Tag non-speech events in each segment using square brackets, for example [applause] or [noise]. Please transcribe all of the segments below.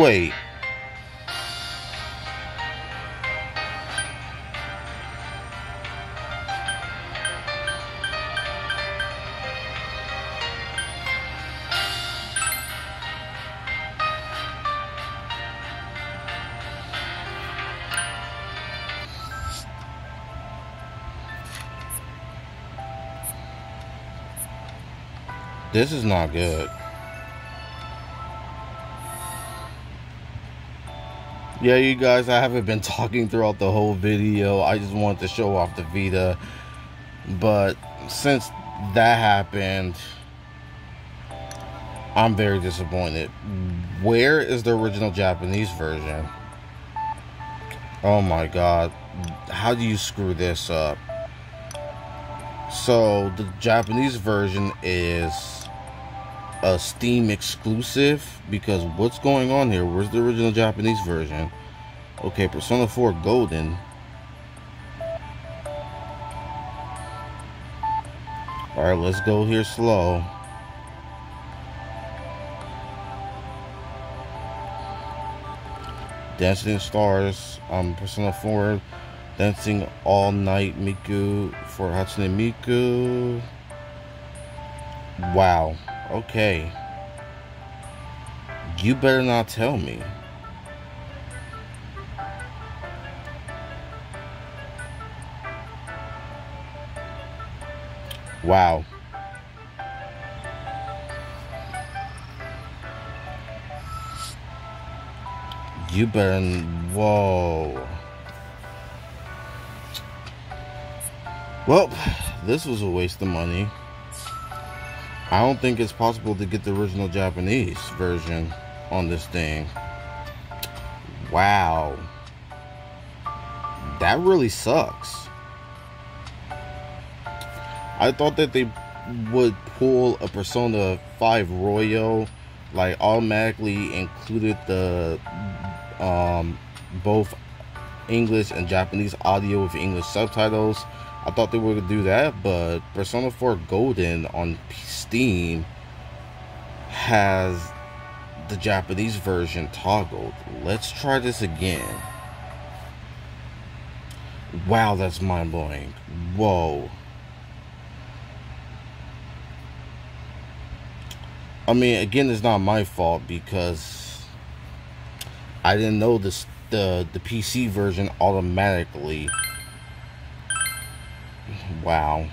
Wait. This is not good. Yeah, you guys, I haven't been [laughs] talking throughout the whole video. I just wanted to show off the Vita. But since that happened, I'm very disappointed. Where is the original Japanese version? Oh my god. How do you screw this up? So, the Japanese version is a Steam exclusive because what's going on here? Where's the original Japanese version? Okay, Persona 4 Golden. Alright, let's go here slow. Dancing Stars, um, Persona 4, Dancing All Night Miku for Hatsune Miku. Wow. Okay. You better not tell me. Wow. You better. Whoa. Well, this was a waste of money. I don't think it's possible to get the original Japanese version on this thing. Wow. That really sucks. I thought that they would pull a Persona 5 Royal, like automatically included the um, both English and Japanese audio with English subtitles. I thought they would do that, but Persona 4 Golden on Steam has the Japanese version toggled. Let's try this again. Wow, that's mind blowing. Whoa. I mean, again, it's not my fault because I didn't know this the the PC version automatically. Wow.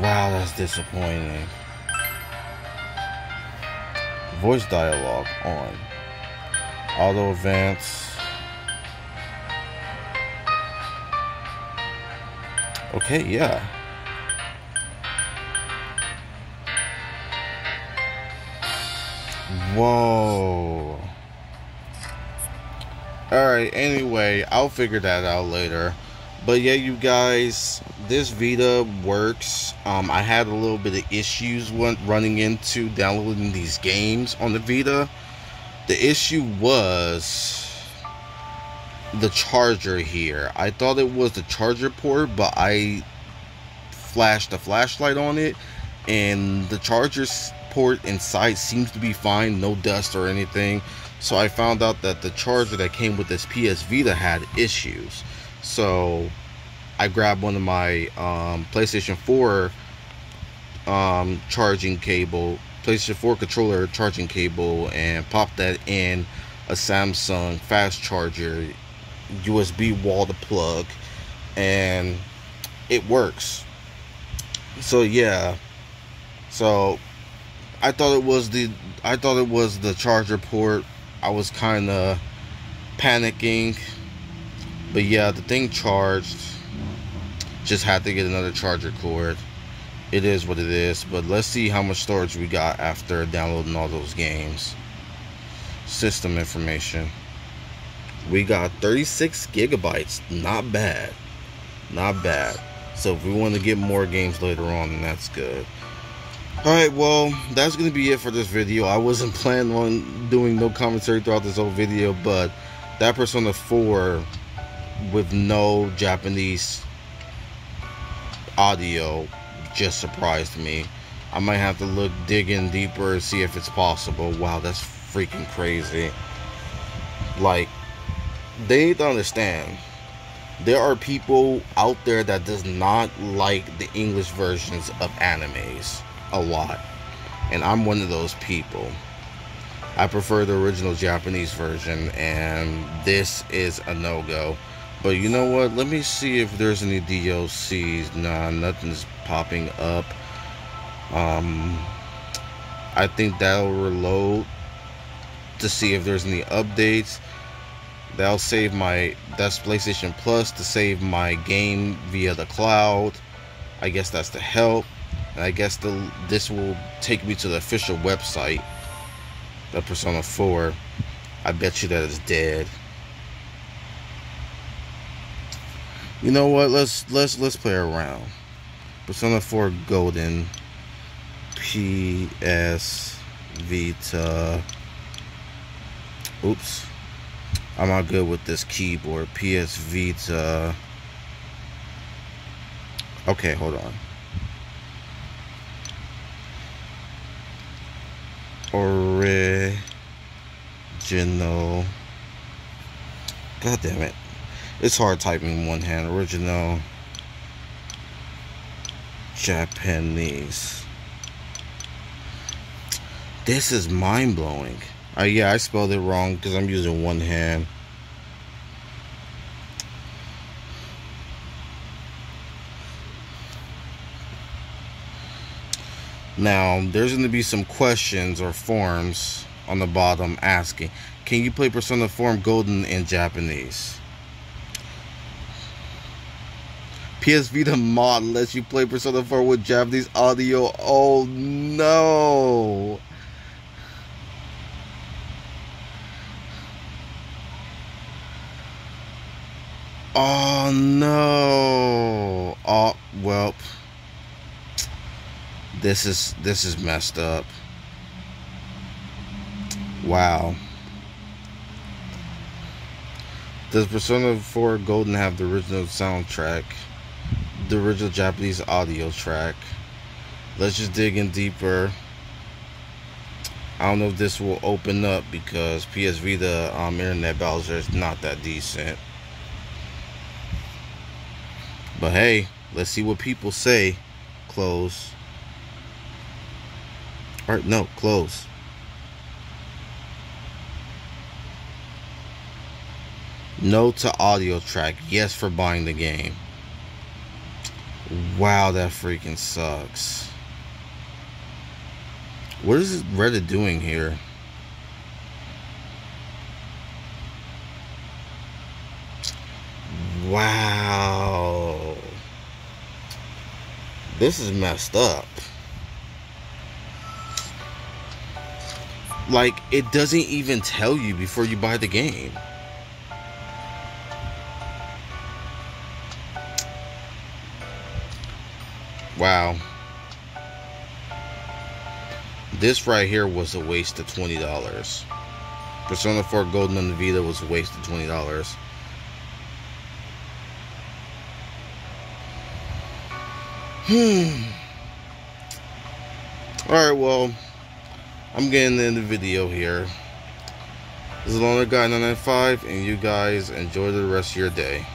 Wow, that's disappointing. Voice dialogue on. Auto advance. Okay, yeah. Whoa. Alright, anyway, I'll figure that out later. But yeah, you guys, this Vita works. Um, I had a little bit of issues when running into downloading these games on the Vita. The issue was the charger here. I thought it was the charger port, but I flashed a flashlight on it, and the charger port inside seems to be fine, no dust or anything. So I found out that the charger that came with this PS Vita had issues. So I grabbed one of my um, PlayStation 4 um, charging cable, PlayStation 4 controller charging cable, and popped that in a Samsung fast charger USB wall to plug, and it works. So yeah, so I thought it was the I thought it was the charger port. I was kind of panicking but yeah, the thing charged. Just had to get another charger cord. It is what it is. But let's see how much storage we got after downloading all those games. System information. We got 36 gigabytes. Not bad. Not bad. So if we want to get more games later on, then that's good. Alright, well, that's going to be it for this video. I wasn't planning on doing no commentary throughout this whole video, but that Persona 4 with no Japanese audio just surprised me. I might have to look digging deeper and see if it's possible. Wow, that's freaking crazy. Like, they need to understand. There are people out there that does not like the English versions of animes a lot. And I'm one of those people. I prefer the original Japanese version, and this is a no go. But you know what? Let me see if there's any DLCs. Nah, nothing's popping up. Um, I think that'll reload to see if there's any updates. That'll save my that's PlayStation Plus to save my game via the cloud. I guess that's the help. I guess the this will take me to the official website the Persona 4, I bet you that is dead. You know what? Let's let's let's play around. Persona 4 Golden PS Vita. Oops. I'm not good with this keyboard. PS Vita. Okay, hold on. Original. God damn it. It's hard typing one hand. Original. Japanese. This is mind-blowing. Uh, yeah I spelled it wrong because I'm using one hand Now, there's going to be some questions or forms on the bottom asking, can you play Persona 4 Golden in Japanese? PS Vita mod lets you play Persona 4 with Japanese audio. Oh no! Oh no! Oh, well this is this is messed up wow does persona 4 golden have the original soundtrack the original japanese audio track let's just dig in deeper I don't know if this will open up because PS Vita um, internet browser is not that decent. But hey, let's see what people say. Close. Or no, close. No to audio track. Yes for buying the game. Wow, that freaking sucks. What is Reddit doing here? Wow. This is messed up. Like, it doesn't even tell you before you buy the game. Wow. This right here was a waste of $20. Persona 4 Golden on the Vita was a waste of $20. Hmm. Alright, well. I'm getting in the video here. This is Loner Guy 995, and you guys enjoy the rest of your day.